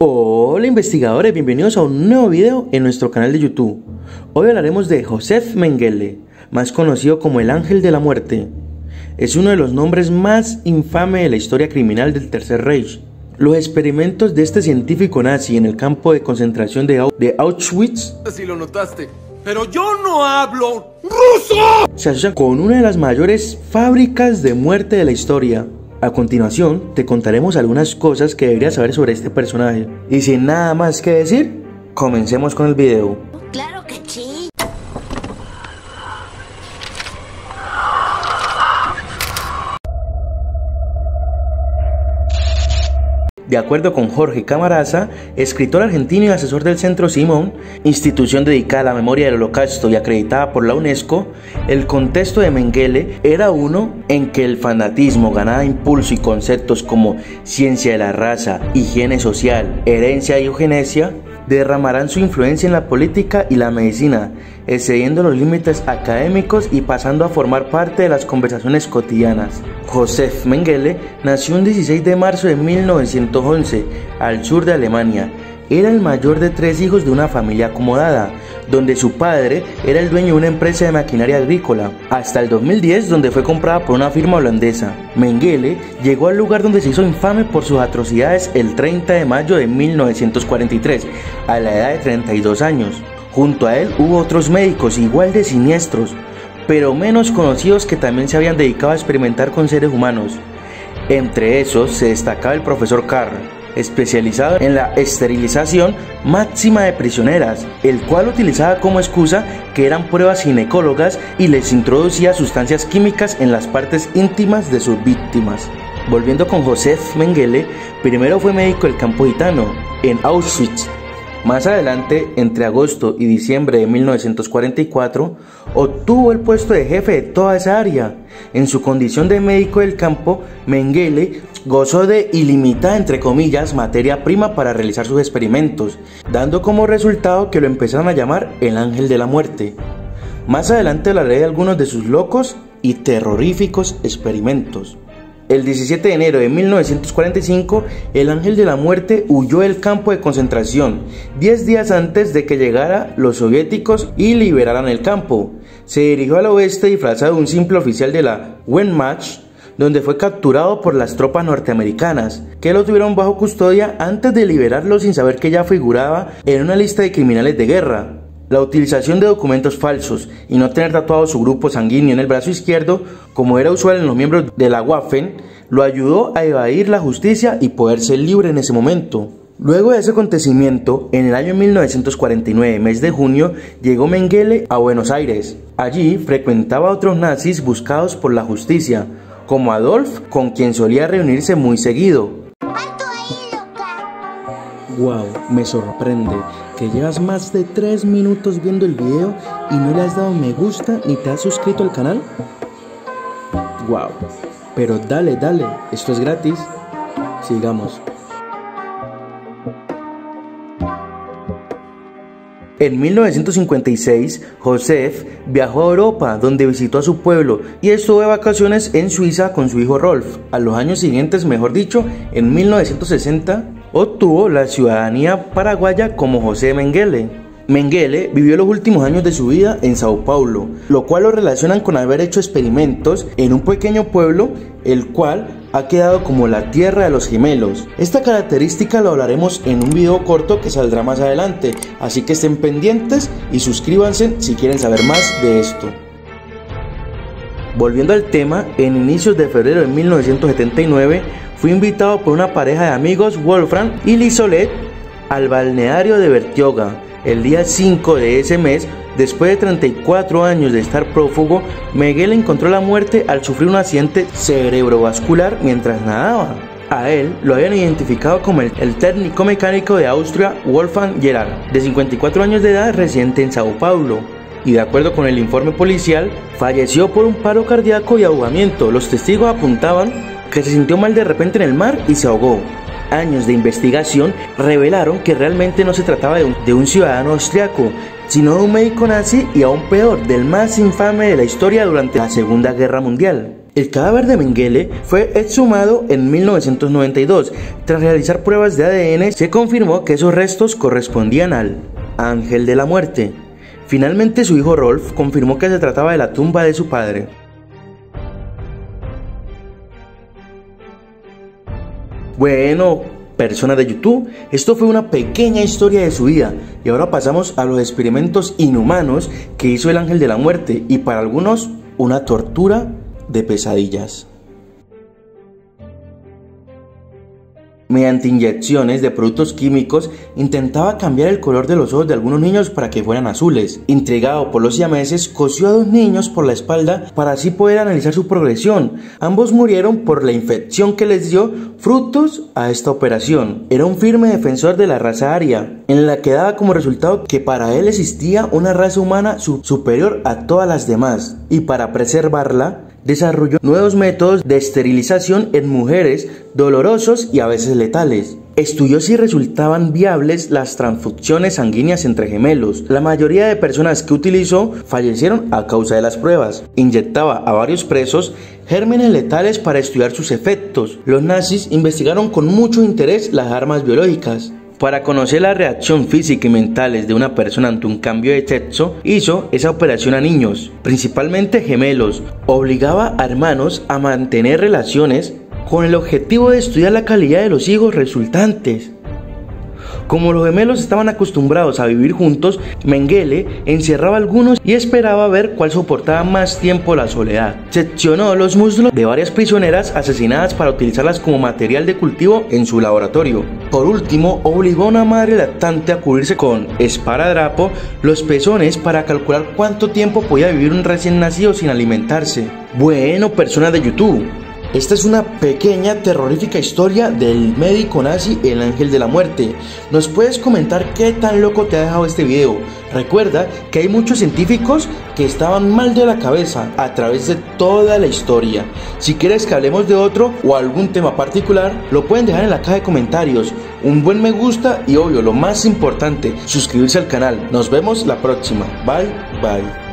Hola investigadores, bienvenidos a un nuevo video en nuestro canal de YouTube. Hoy hablaremos de Josef Mengele, más conocido como el Ángel de la Muerte. Es uno de los nombres más infames de la historia criminal del Tercer Reich. Los experimentos de este científico nazi en el campo de concentración de, Auschwitz si lo notaste, pero yo no hablo ruso. Se asocia con una de las mayores fábricas de muerte de la historia. A continuación, te contaremos algunas cosas que deberías saber sobre este personaje. Y sin nada más que decir, comencemos con el video. De acuerdo con Jorge Camaraza, escritor argentino y asesor del Centro Simón, institución dedicada a la memoria del holocausto y acreditada por la UNESCO, el contexto de Mengele era uno en que el fanatismo ganaba impulso y conceptos como ciencia de la raza, higiene social, herencia y eugenesia derramarán su influencia en la política y la medicina, excediendo los límites académicos y pasando a formar parte de las conversaciones cotidianas. Josef Mengele nació un 16 de marzo de 1911 al sur de Alemania. Era el mayor de tres hijos de una familia acomodada, donde su padre era el dueño de una empresa de maquinaria agrícola, hasta el 2010 donde fue comprada por una firma holandesa. Mengele llegó al lugar donde se hizo infame por sus atrocidades el 30 de mayo de 1943, a la edad de 32 años. Junto a él hubo otros médicos igual de siniestros, pero menos conocidos que también se habían dedicado a experimentar con seres humanos. Entre esos se destacaba el profesor Carr, especializado en la esterilización máxima de prisioneras, el cual utilizaba como excusa que eran pruebas ginecólogas y les introducía sustancias químicas en las partes íntimas de sus víctimas. Volviendo con Josef Mengele, primero fue médico del campo gitano, en Auschwitz, más adelante, entre agosto y diciembre de 1944, obtuvo el puesto de jefe de toda esa área. En su condición de médico del campo, Mengele gozó de ilimitada, entre comillas, materia prima para realizar sus experimentos, dando como resultado que lo empezaron a llamar el ángel de la muerte. Más adelante hablaré de algunos de sus locos y terroríficos experimentos. El 17 de enero de 1945, el ángel de la muerte huyó del campo de concentración, 10 días antes de que llegara los soviéticos y liberaran el campo. Se dirigió al oeste disfrazado de un simple oficial de la Wehrmacht, donde fue capturado por las tropas norteamericanas, que lo tuvieron bajo custodia antes de liberarlo sin saber que ya figuraba en una lista de criminales de guerra. La utilización de documentos falsos y no tener tatuado su grupo sanguíneo en el brazo izquierdo, como era usual en los miembros de la Waffen, lo ayudó a evadir la justicia y poder ser libre en ese momento. Luego de ese acontecimiento, en el año 1949, mes de junio, llegó Mengele a Buenos Aires. Allí frecuentaba a otros nazis buscados por la justicia, como Adolf, con quien solía reunirse muy seguido. Wow, me sorprende que llevas más de 3 minutos viendo el video y no le has dado me gusta ni te has suscrito al canal. Wow, pero dale, dale, esto es gratis. Sigamos. En 1956, Josef viajó a Europa, donde visitó a su pueblo y estuvo de vacaciones en Suiza con su hijo Rolf. A los años siguientes, mejor dicho, en 1960, obtuvo la ciudadanía paraguaya como José Mengele. Mengele vivió los últimos años de su vida en Sao Paulo, lo cual lo relacionan con haber hecho experimentos en un pequeño pueblo, el cual ha quedado como la tierra de los gemelos. Esta característica lo hablaremos en un video corto que saldrá más adelante, así que estén pendientes y suscríbanse si quieren saber más de esto. Volviendo al tema, en inicios de febrero de 1979, fui invitado por una pareja de amigos, Wolfram y Lisolet, al balneario de Bertioga. El día 5 de ese mes, después de 34 años de estar prófugo, Miguel encontró la muerte al sufrir un accidente cerebrovascular mientras nadaba. A él lo habían identificado como el, técnico mecánico de Austria Wolfgang Gerard, de 54 años de edad, residente en Sao Paulo. Y de acuerdo con el informe policial, falleció por un paro cardíaco y ahogamiento. Los testigos apuntaban que se sintió mal de repente en el mar y se ahogó. Años de investigación revelaron que realmente no se trataba de un, ciudadano austriaco, sino de un médico nazi y aún peor, del más infame de la historia durante la Segunda Guerra Mundial. El cadáver de Mengele fue exhumado en 1992. Tras realizar pruebas de ADN, se confirmó que esos restos correspondían al ángel de la muerte. Finalmente su hijo Rolf confirmó que se trataba de la tumba de su padre. Bueno, personas de YouTube, esto fue una pequeña historia de su vida y ahora pasamos a los experimentos inhumanos que hizo el ángel de la muerte y para algunos una tortura de pesadillas. Mediante inyecciones de productos químicos intentaba cambiar el color de los ojos de algunos niños para que fueran azules. Intrigado por los siameses, cosió a dos niños por la espalda para así poder analizar su progresión. Ambos murieron por la infección que les dio frutos a esta operación. Era un firme defensor de la raza aria, en la que daba como resultado que para él existía una raza humana superior a todas las demás y para preservarla desarrolló nuevos métodos de esterilización en mujeres dolorosos y a veces letales. Estudió si resultaban viables las transfusiones sanguíneas entre gemelos. La mayoría de personas que utilizó fallecieron a causa de las pruebas. Inyectaba a varios presos gérmenes letales para estudiar sus efectos. Los nazis investigaron con mucho interés las armas biológicas. Para conocer la reacción física y mentales de una persona ante un cambio de sexo, hizo esa operación a niños, principalmente gemelos. Obligaba a hermanos a mantener relaciones con el objetivo de estudiar la calidad de los hijos resultantes. Como los gemelos estaban acostumbrados a vivir juntos, Mengele encerraba a algunos y esperaba ver cuál soportaba más tiempo la soledad. Seccionó los muslos de varias prisioneras asesinadas para utilizarlas como material de cultivo en su laboratorio. Por último, obligó a una madre lactante a cubrirse con esparadrapo los pezones para calcular cuánto tiempo podía vivir un recién nacido sin alimentarse. Bueno, personas de YouTube, esta es una pequeña terrorífica historia del médico nazi El Ángel de la Muerte. ¿Nos puedes comentar qué tan loco te ha dejado este video? Recuerda que hay muchos científicos que estaban mal de la cabeza a través de toda la historia. Si quieres que hablemos de otro o algún tema particular, lo pueden dejar en la caja de comentarios. Un buen me gusta y obvio, lo más importante, suscribirse al canal. Nos vemos la próxima. Bye, bye.